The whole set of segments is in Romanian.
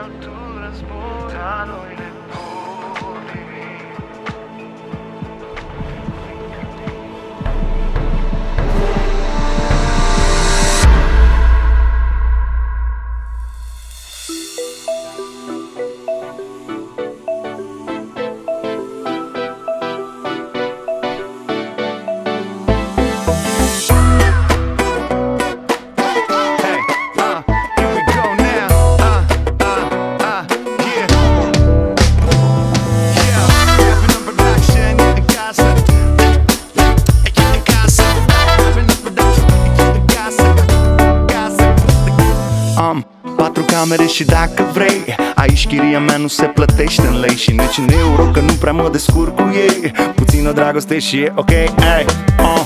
autotransportado camere și dacă vrei Aici chiria mea nu se plătește în lei Și nici în euro că nu prea mă descurc cu ei Puțină dragoste și e ok, ei, oh,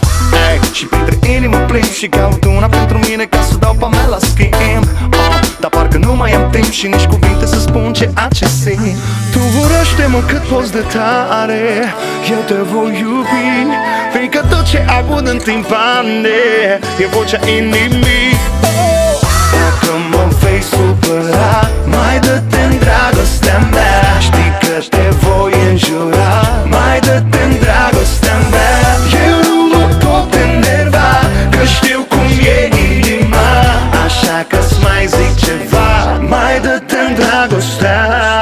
ei. Și printre inimă plin și caut una pentru mine Ca să dau pe mea la schimb oh, Dar parcă nu mai am timp și nici cuvinte să spun ceea ce simt Tu urăște-mă cât poți de tare Eu te voi iubi Fiindcă tot ce aud în timpane E vocea inimii oh. Dragostea.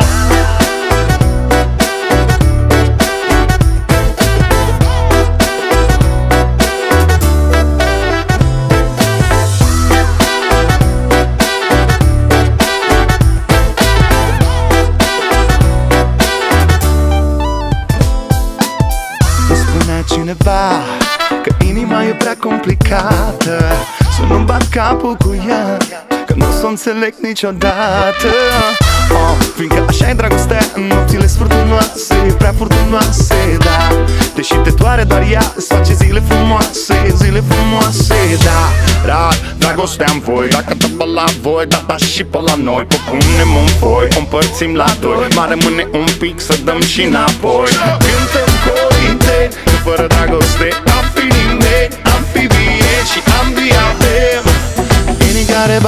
Îmi spunea cineva Că inima e prea complicată Să nu bat capul cu ea Că nu o să o înțeleg niciodată. Oh, Fiindcă așa e dragostea în nopțile furtunoase E prea furtunoase, da. Deși te doare doar ea Îți face zile frumoase, zile frumoase, da. Dar dragostea în voi Dacă dă pe la voi, da, da și pe la noi Pă punem în foi, o împărțim la doi. Mai rămâne un pic să dăm și înapoi. Cântăm corinte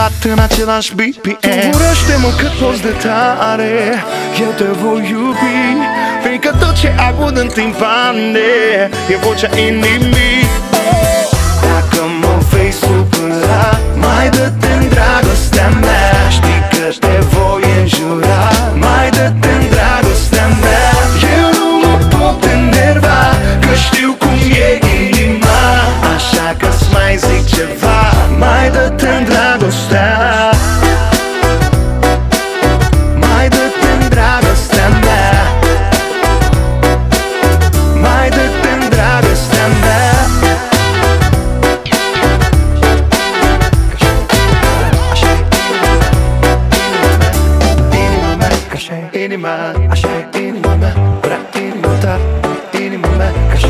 bat în același BPM Urăște-mă cât poți de tare Eu te voi iubi. Fiindcă tot ce aud în timpane E vocea inimii inima, așa e inima mea, vrea inima ta, inima mea, așa